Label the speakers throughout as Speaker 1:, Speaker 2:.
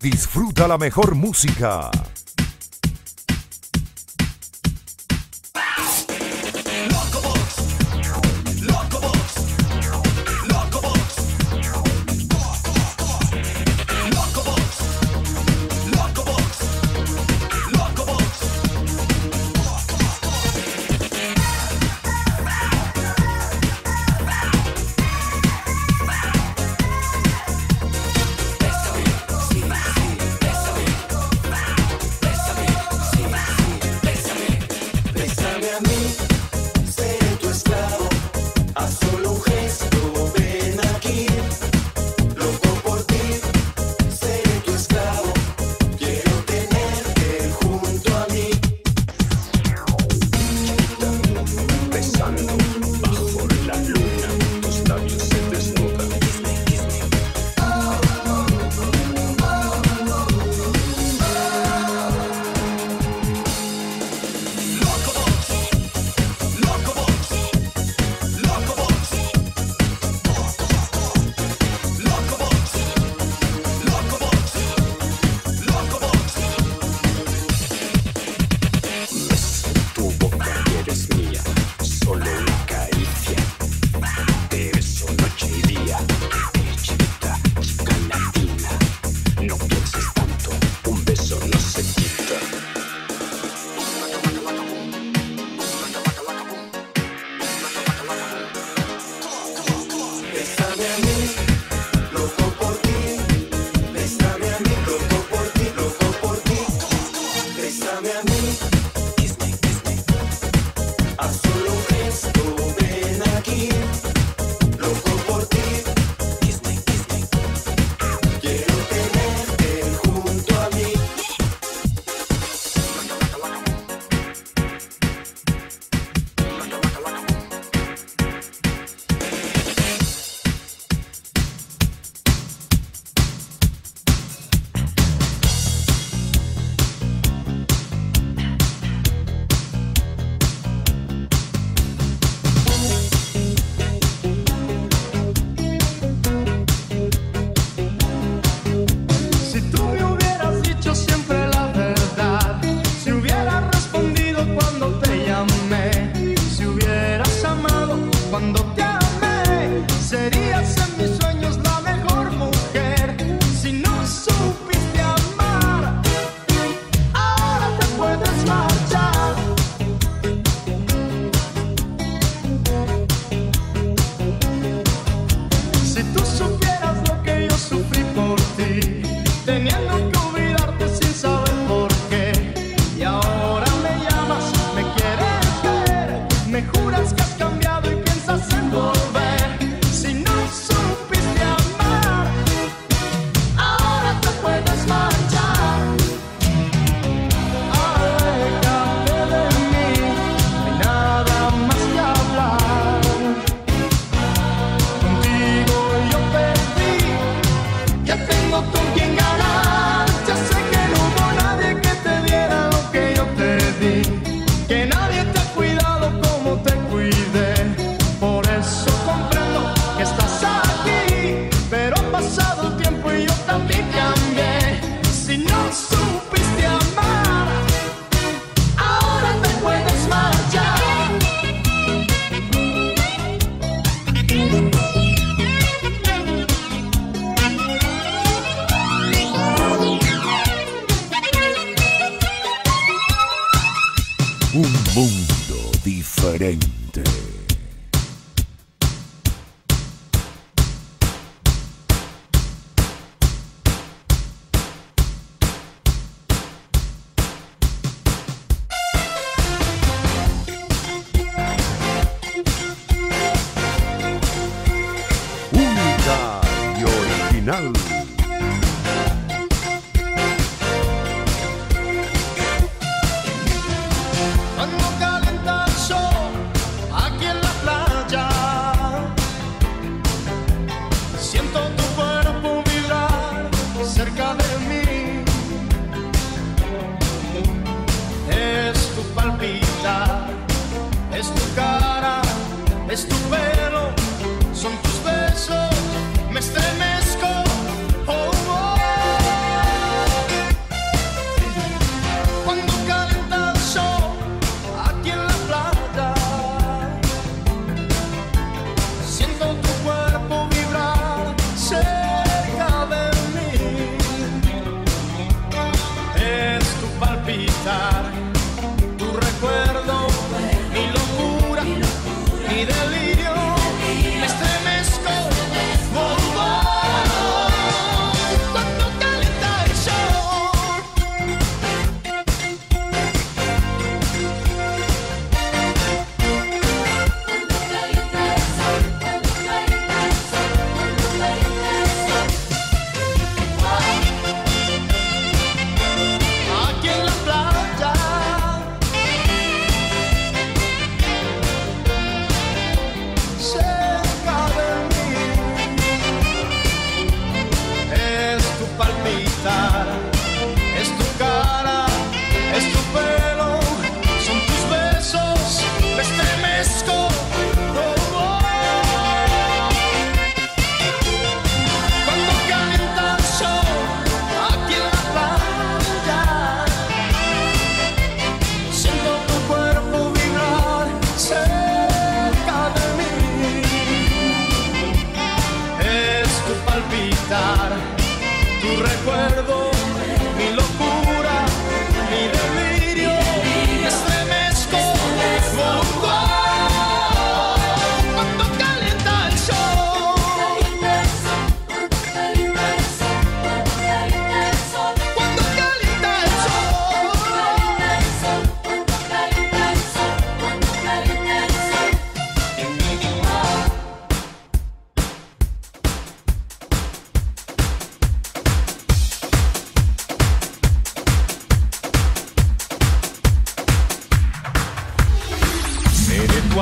Speaker 1: disfruta la mejor música.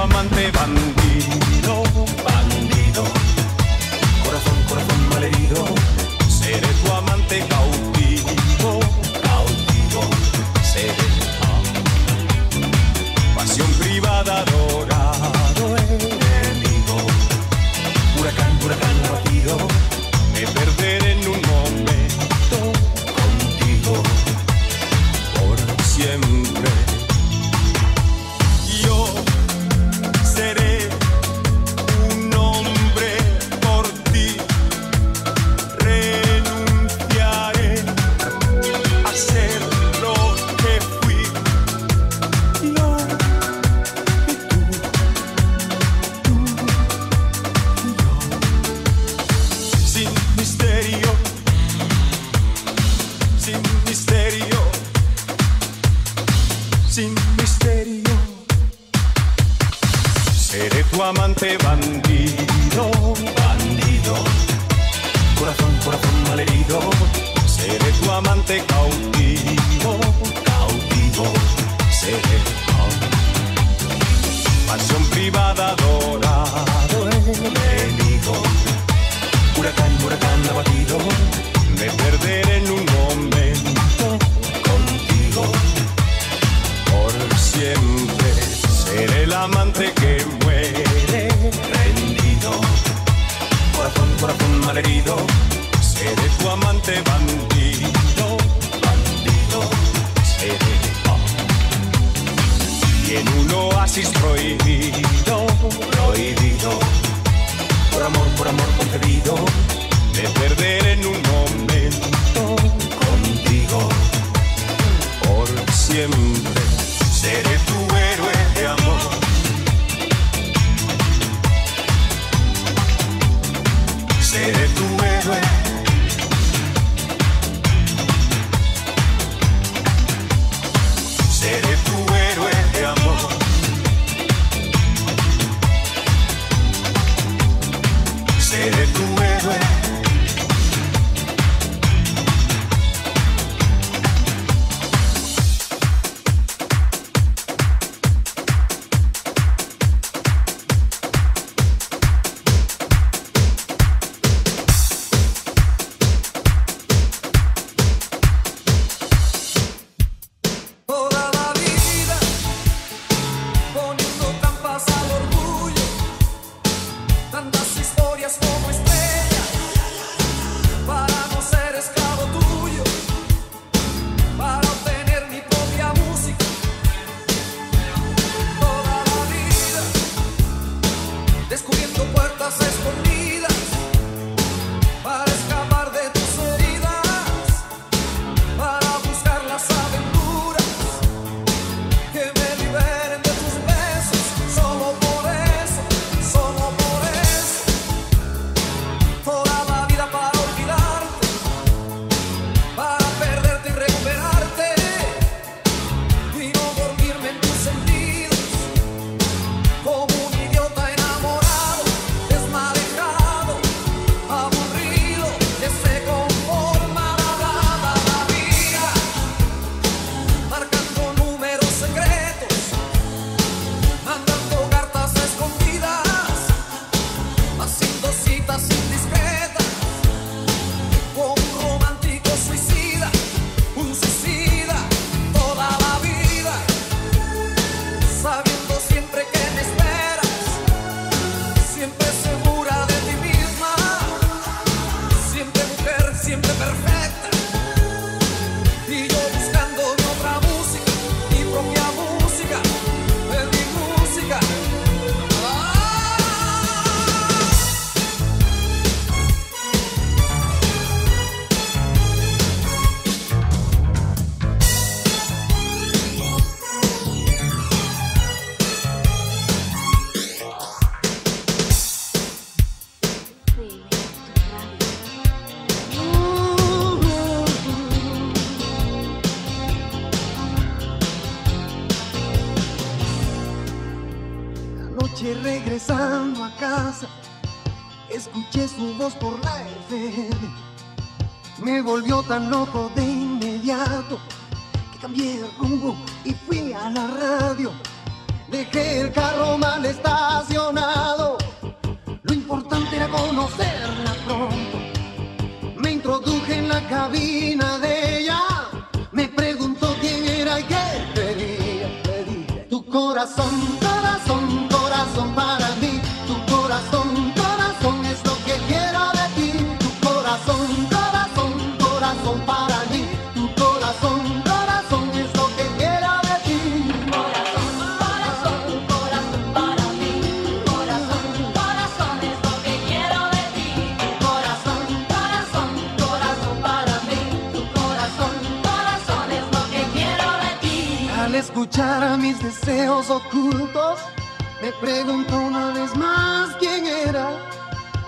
Speaker 2: Seré tu malherido. Seré tu amante cautivo, prohibir. descubriendo cambié rumbo uh, uh, y
Speaker 3: fui a la radio. Dejé el carro mal estacionado. Lo importante era conocerla pronto. Me introduje en la cabina de ella. Me preguntó quién era y qué pedía. Pedía tu corazón. escuchara mis deseos ocultos, me preguntó una vez más quién era.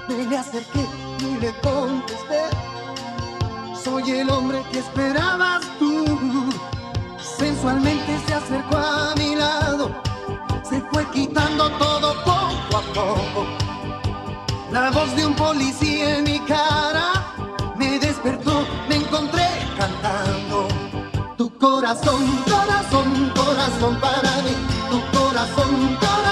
Speaker 3: Me le acerqué y le contesté, soy el hombre que esperabas tú. Sensualmente se acercó a mi lado, se fue quitando todo poco a poco. La voz de un policía en mi cara me despertó, me encontré cantando corazón, corazón, corazón para mí, tu corazón, corazón.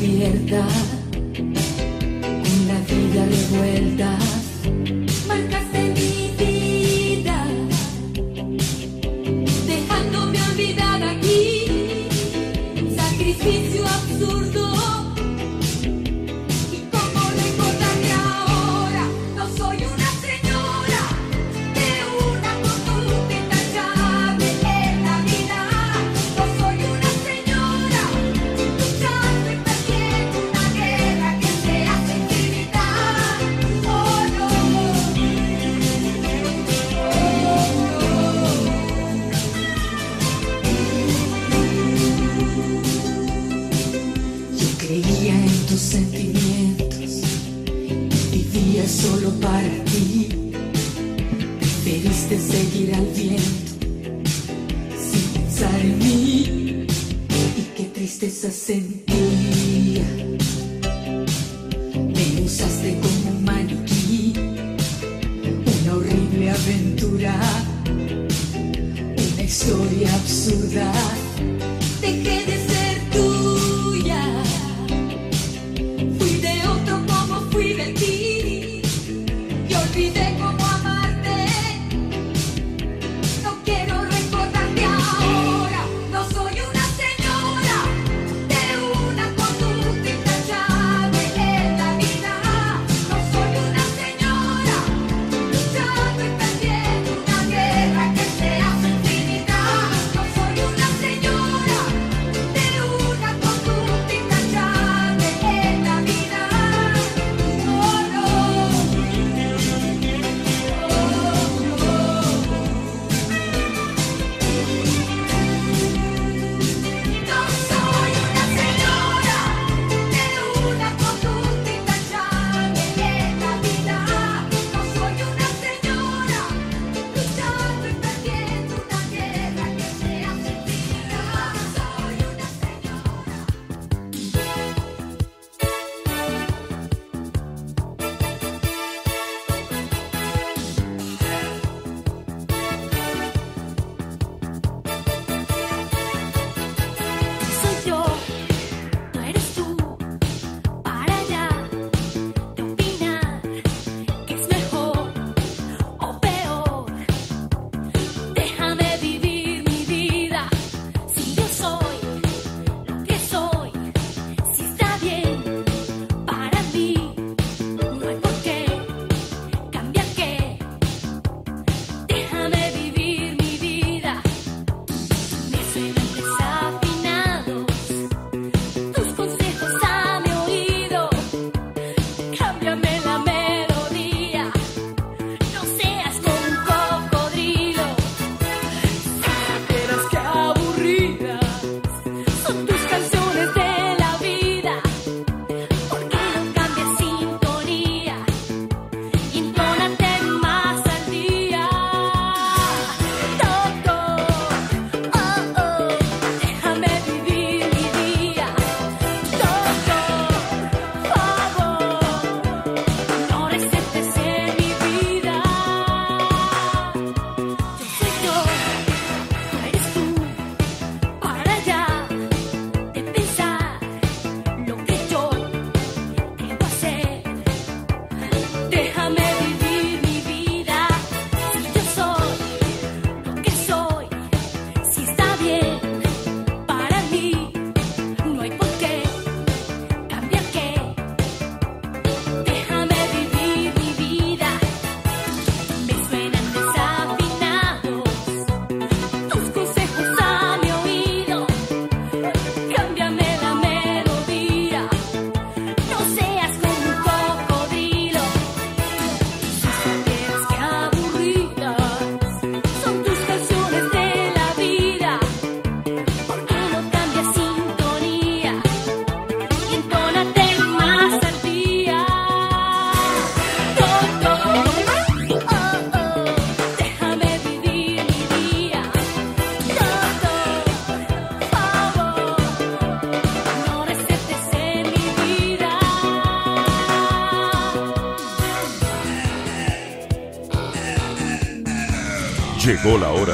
Speaker 4: una vida de
Speaker 5: vuelta.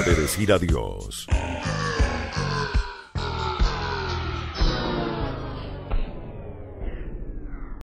Speaker 5: De decir adiós.